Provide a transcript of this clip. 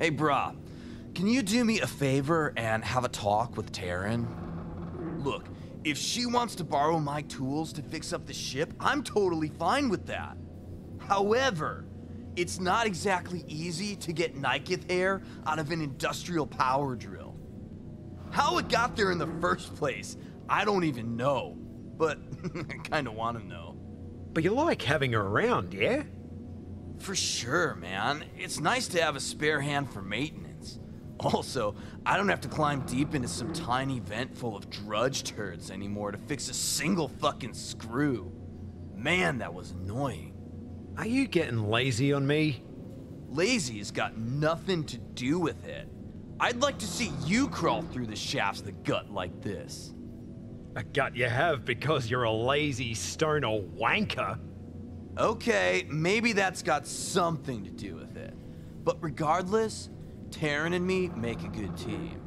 Hey, brah, can you do me a favor and have a talk with Taron? Look, if she wants to borrow my tools to fix up the ship, I'm totally fine with that. However, it's not exactly easy to get Nikith hair out of an industrial power drill. How it got there in the first place, I don't even know. But I kinda wanna know. But you like having her around, yeah? For sure, man. It's nice to have a spare hand for maintenance. Also, I don't have to climb deep into some tiny vent full of drudge turds anymore to fix a single fucking screw. Man, that was annoying. Are you getting lazy on me? Lazy's got nothing to do with it. I'd like to see you crawl through the shafts of the gut like this. A gut you have because you're a lazy stoner wanker. Okay, maybe that's got something to do with it. But regardless, Taron and me make a good team.